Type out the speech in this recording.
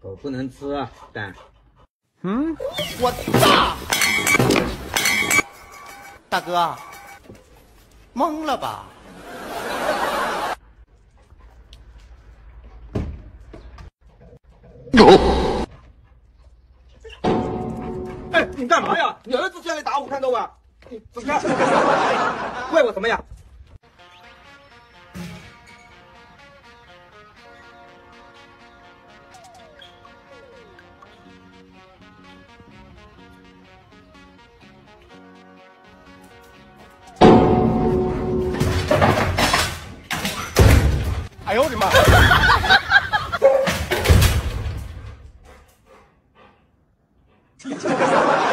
狗不能吃啊，蛋。嗯，我炸！大哥，懵了吧？哎，你干嘛呀？你儿子现在打我，看到吧？你走开！怪我什么呀？哎呦我的妈！一応、お母。